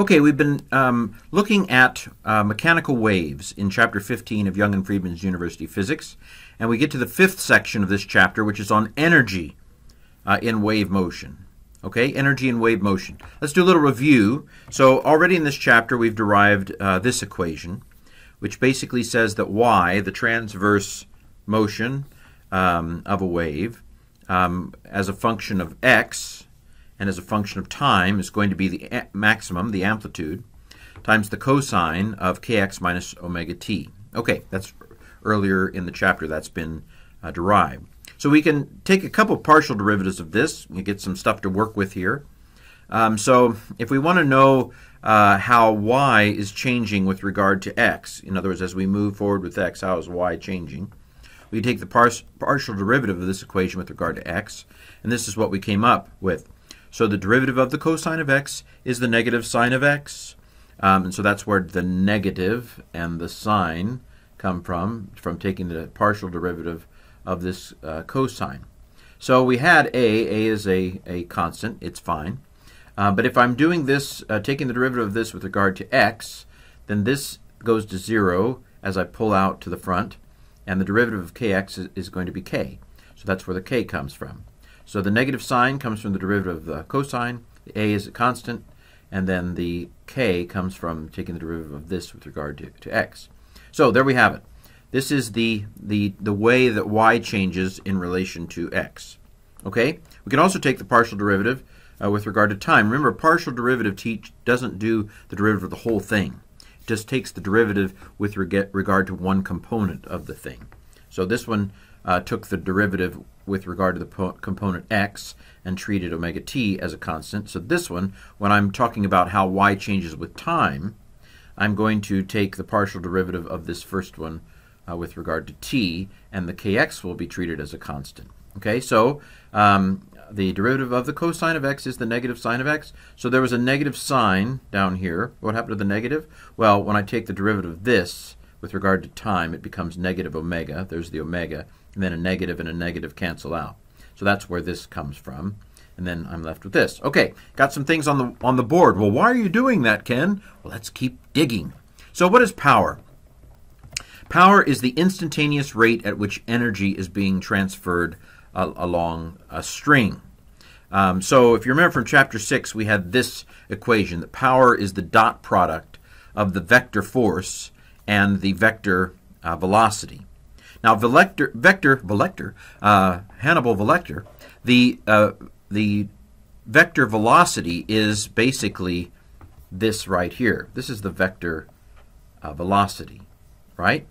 Okay, we've been um, looking at uh, mechanical waves in Chapter 15 of Young and Freedman's University Physics, and we get to the fifth section of this chapter, which is on energy uh, in wave motion. Okay, energy in wave motion. Let's do a little review. So already in this chapter, we've derived uh, this equation, which basically says that y, the transverse motion um, of a wave, um, as a function of x, and as a function of time is going to be the maximum, the amplitude, times the cosine of kx minus omega t. Okay, that's earlier in the chapter that's been uh, derived. So we can take a couple partial derivatives of this and get some stuff to work with here. Um, so if we want to know uh, how y is changing with regard to x, in other words, as we move forward with x, how is y changing? We take the par partial derivative of this equation with regard to x, and this is what we came up with. So the derivative of the cosine of x is the negative sine of x. Um, and so that's where the negative and the sine come from, from taking the partial derivative of this uh, cosine. So we had a, a is a, a constant, it's fine. Uh, but if I'm doing this, uh, taking the derivative of this with regard to x, then this goes to 0 as I pull out to the front, and the derivative of kx is, is going to be k. So that's where the k comes from. So the negative sign comes from the derivative of the cosine, the a is a constant, and then the k comes from taking the derivative of this with regard to, to x. So there we have it. This is the, the, the way that y changes in relation to x. Okay? We can also take the partial derivative uh, with regard to time. Remember, partial derivative teach doesn't do the derivative of the whole thing. It just takes the derivative with regard to one component of the thing. So this one uh, took the derivative with regard to the component x and treated omega t as a constant. So this one, when I'm talking about how y changes with time, I'm going to take the partial derivative of this first one uh, with regard to t, and the kx will be treated as a constant. Okay, so um, the derivative of the cosine of x is the negative sine of x. So there was a negative sign down here. What happened to the negative? Well, when I take the derivative of this with regard to time, it becomes negative omega. There's the omega and then a negative and a negative cancel out. So that's where this comes from. And then I'm left with this. Okay, got some things on the on the board. Well, why are you doing that, Ken? Well, let's keep digging. So what is power? Power is the instantaneous rate at which energy is being transferred uh, along a string. Um, so if you remember from chapter 6, we had this equation that power is the dot product of the vector force and the vector uh, velocity. Now, Vector, Vector, Velector, uh, Hannibal Velector, the uh, the vector velocity is basically this right here. This is the vector uh, velocity, right?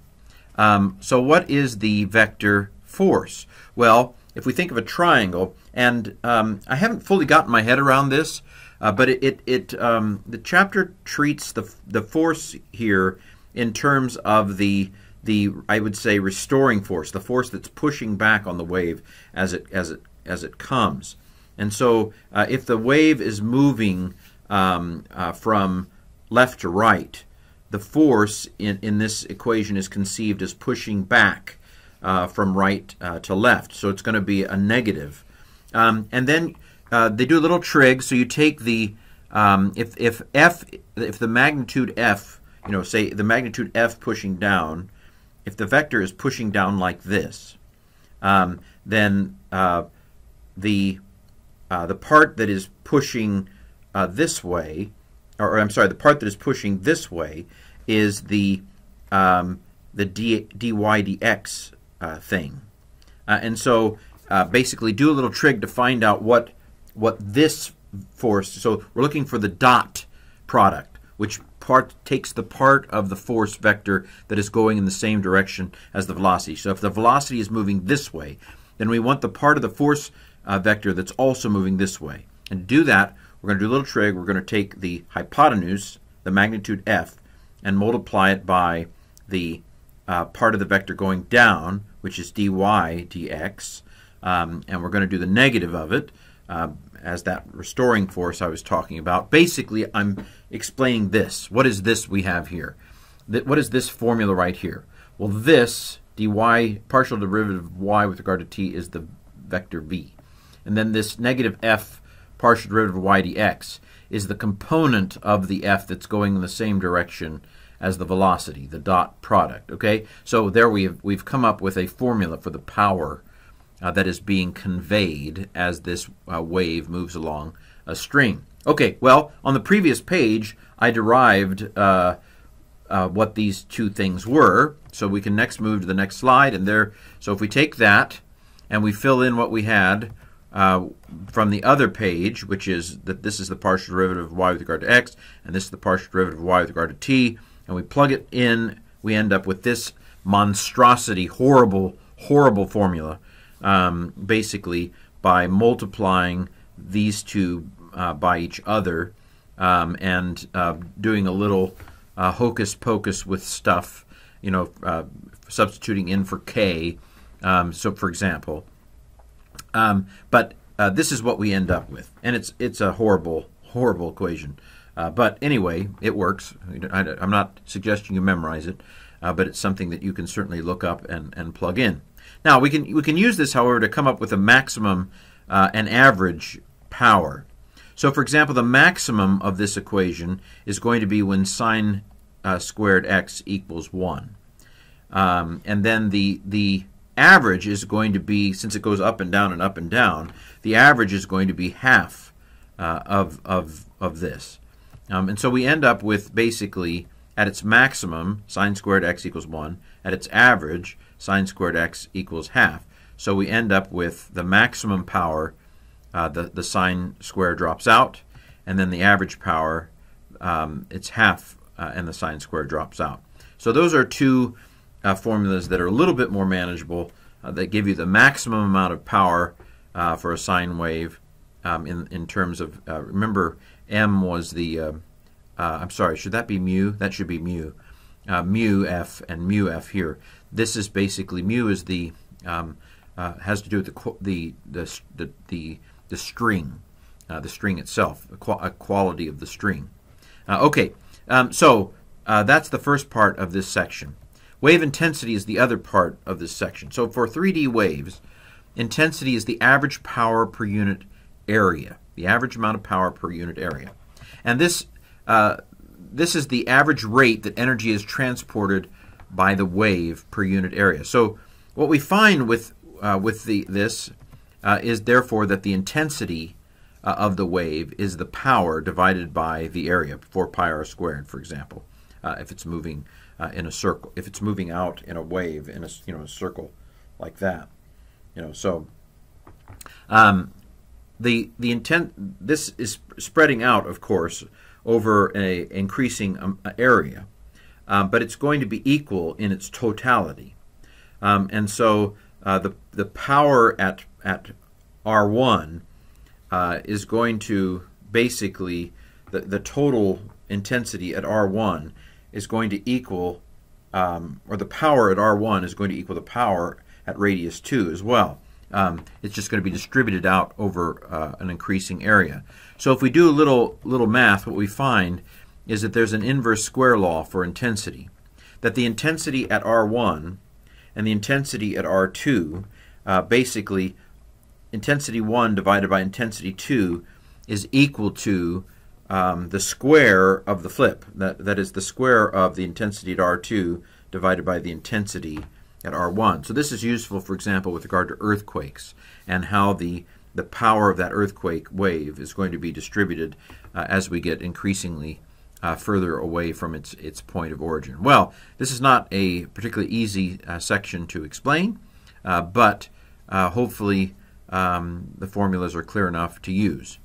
Um, so what is the vector force? Well, if we think of a triangle, and um, I haven't fully gotten my head around this, uh, but it, it, it um, the chapter treats the the force here in terms of the the I would say restoring force, the force that's pushing back on the wave as it as it as it comes. And so, uh, if the wave is moving um, uh, from left to right, the force in, in this equation is conceived as pushing back uh, from right uh, to left. So it's going to be a negative. Um, and then uh, they do a little trig. So you take the um, if if f if the magnitude f, you know, say the magnitude f pushing down if the vector is pushing down like this, um, then uh, the uh, the part that is pushing uh, this way, or, or, I'm sorry, the part that is pushing this way is the um, the d, dy dx uh, thing, uh, and so uh, basically do a little trig to find out what what this force. So we're looking for the dot product, which part takes the part of the force vector that is going in the same direction as the velocity. So if the velocity is moving this way, then we want the part of the force uh, vector that's also moving this way. And to do that, we're going to do a little trig. We're going to take the hypotenuse, the magnitude f, and multiply it by the uh, part of the vector going down, which is dy dx. Um, and we're going to do the negative of it uh, as that restoring force I was talking about. Basically, I'm explaining this. What is this we have here? What is this formula right here? Well, this dy partial derivative of y with regard to t is the vector v. And then this negative f partial derivative of y dx is the component of the f that's going in the same direction as the velocity, the dot product. Okay, so there we have, we've come up with a formula for the power uh, that is being conveyed as this uh, wave moves along a string. Okay, well, on the previous page, I derived uh, uh, what these two things were. So we can next move to the next slide. And there, so if we take that and we fill in what we had uh, from the other page, which is that this is the partial derivative of y with regard to x, and this is the partial derivative of y with regard to t, and we plug it in, we end up with this monstrosity, horrible, horrible formula, um, basically by multiplying these two uh, by each other um, and uh, doing a little uh, hocus pocus with stuff, you know, uh, substituting in for k. Um, so, for example, um, but uh, this is what we end up with, and it's it's a horrible, horrible equation. Uh, but anyway, it works. I, am not suggesting you memorize it, uh, but it's something that you can certainly look up and, and plug in. Now we can we can use this, however, to come up with a maximum uh, and average power. So, for example, the maximum of this equation is going to be when sine uh, squared x equals one, um, and then the the average is going to be since it goes up and down and up and down. The average is going to be half uh, of of of this. Um, and so we end up with basically at its maximum, sine squared x equals 1. At its average, sine squared x equals half. So we end up with the maximum power, uh, the, the sine square drops out, and then the average power, um, it's half, uh, and the sine square drops out. So those are two uh, formulas that are a little bit more manageable, uh, that give you the maximum amount of power uh, for a sine wave um, in, in terms of, uh, remember, m was the, uh, uh, I'm sorry, should that be mu? That should be mu. Uh, mu f and mu f here. This is basically, mu is the, um, uh, has to do with the, the, the, the, the, the string, uh, the string itself, a, qu a, quality of the string. Uh, okay, um, so that's the first part of this section. Wave intensity is the other part of this section. So for 3D waves, intensity is the average power per unit area the average amount of power per unit area. And this, uh, this is the average rate that energy is transported by the wave per unit area. So what we find with, uh, with the, this uh, is therefore that the intensity uh, of the wave is the power divided by the area, 4 pi r squared, for example, uh, if it's moving in a circle, if it's moving out in a wave in a, you know, a circle like that. You know, so um, the the intent this is spreading out, of course, over a increasing um, area, um, but it's going to be equal in its totality, um, and so uh, the the power at at R one uh, is going to basically the the total intensity at R one is going to equal, um, or the power at R one is going to equal the power at radius two as well um, it's just going to be distributed out over uh, an increasing area. So if we do a little little math, what we find is that there's an inverse square law for intensity. That the intensity at R1 and the intensity at R2, uh, basically, intensity 1 divided by intensity 2 is equal to um, the square of the flip. That, that is the square of the intensity at R2 divided by the intensity at R1. So this is useful, for example, with regard to earthquakes and how the, the power of that earthquake wave is going to be distributed uh, as we get increasingly uh, further away from its, its point of origin. Well, this is not a particularly easy uh, section to explain, uh, but uh, hopefully um, the formulas are clear enough to use.